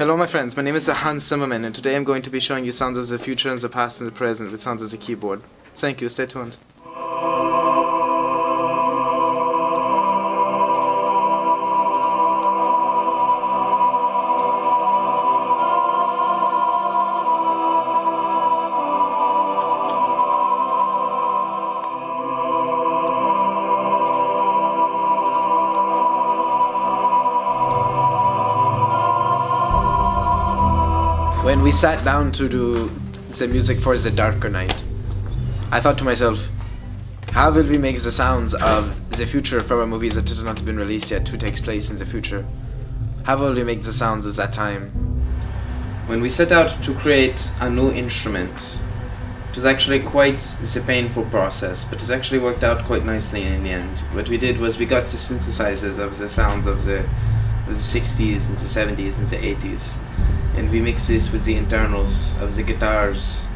Hello my friends, my name is Hans Zimmerman and today I'm going to be showing you sounds of the future and the past and the present with sounds of the keyboard. Thank you, stay tuned. When we sat down to do the music for The Darker Night, I thought to myself, how will we make the sounds of the future from a movie that has not been released yet, who takes place in the future? How will we make the sounds of that time? When we set out to create a new instrument, it was actually quite a painful process, but it actually worked out quite nicely in the end. What we did was we got the synthesizers of the sounds of the, of the 60s and the 70s and the 80s and we mix this with the internals of the guitars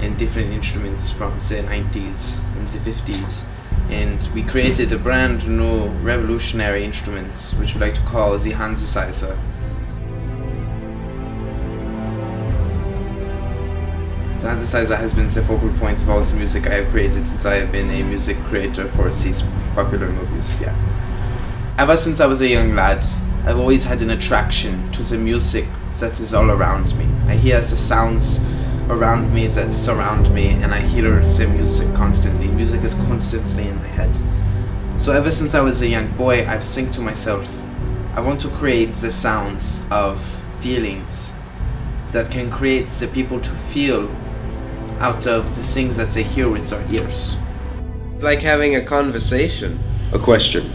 and different instruments from the 90s and the 50s and we created a brand new revolutionary instrument which we like to call the Hansesizer. The Hansesizer has been the focal point of all the music I have created since I have been a music creator for these popular movies, yeah. Ever since I was a young lad, I've always had an attraction to the music that is all around me. I hear the sounds around me that surround me and I hear the music constantly. Music is constantly in my head. So ever since I was a young boy, I've think to myself, I want to create the sounds of feelings that can create the people to feel out of the things that they hear with their ears. Like having a conversation. A question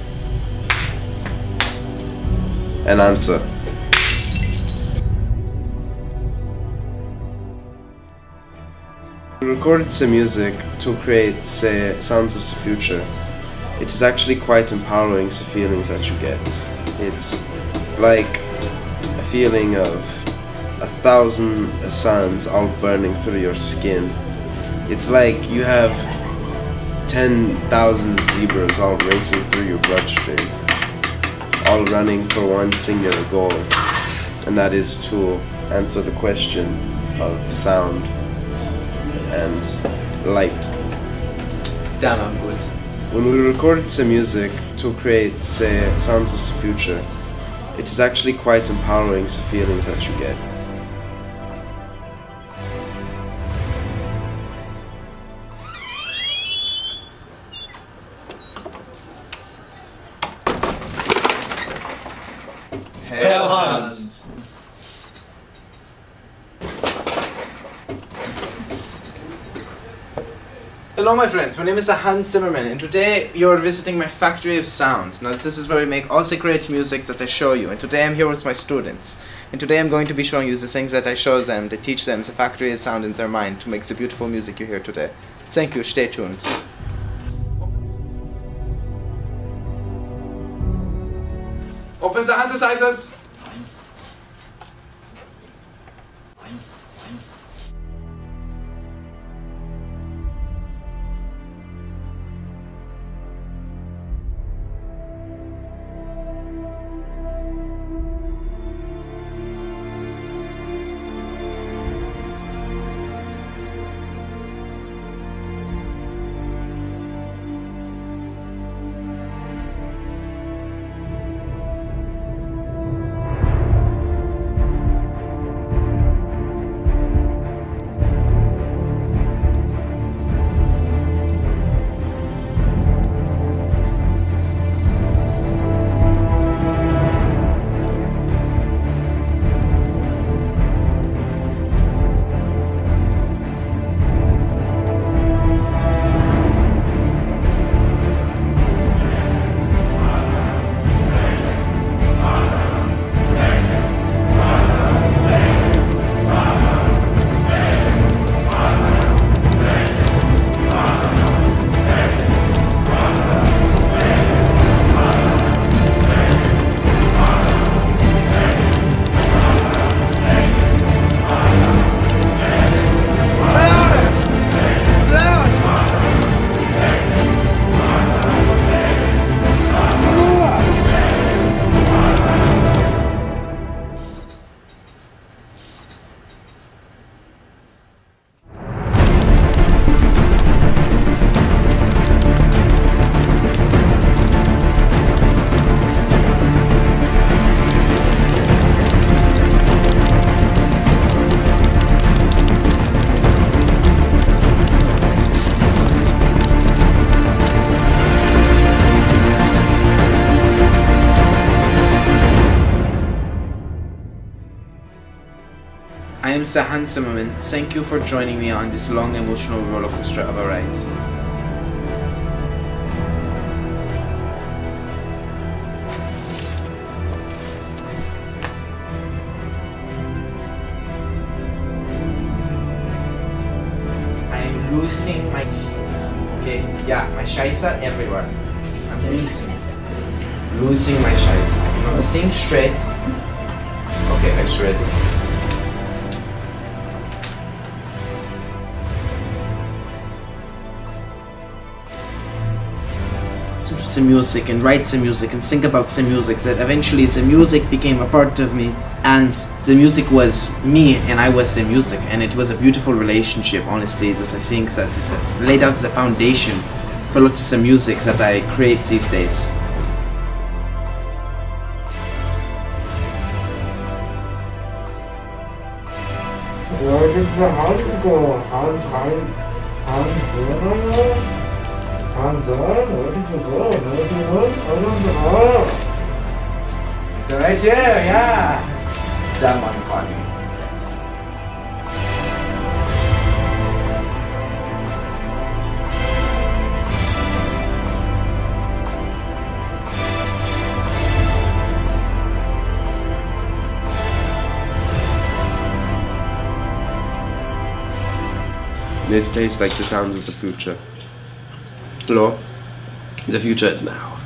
an answer. We recorded some music to create, say, sounds of the future. It is actually quite empowering, the feelings that you get. It's like a feeling of a thousand suns all burning through your skin. It's like you have 10,000 zebras all racing through your bloodstream all running for one singular goal, and that is to answer the question of sound and light. Damn, I'm good. When we recorded some music to create, say, sounds of the future, it is actually quite empowering the feelings that you get. Hans. Hello my friends, my name is Hans Zimmerman and today you're visiting my factory of sound. Now this is where we make all the great music that I show you and today I'm here with my students. And today I'm going to be showing you the things that I show them, to teach them the factory of sound in their mind to make the beautiful music you hear today. Thank you, stay tuned. Open the synthesizers! Am Sahan Zimmerman. Thank you for joining me on this long emotional roller coaster of a ride. I am losing my shit. Okay, yeah, my shaisa everywhere. I'm losing it. Losing my shaisa. I cannot sing straight. Okay, I'm ready. To some music and write some music and think about some music that eventually the music became a part of me and the music was me and I was the music and it was a beautiful relationship honestly. This I think that is laid out the foundation for lots of the music that I create these days. So right here, yeah. That one funny. It tastes like the sounds of the future. Hello? The future is now.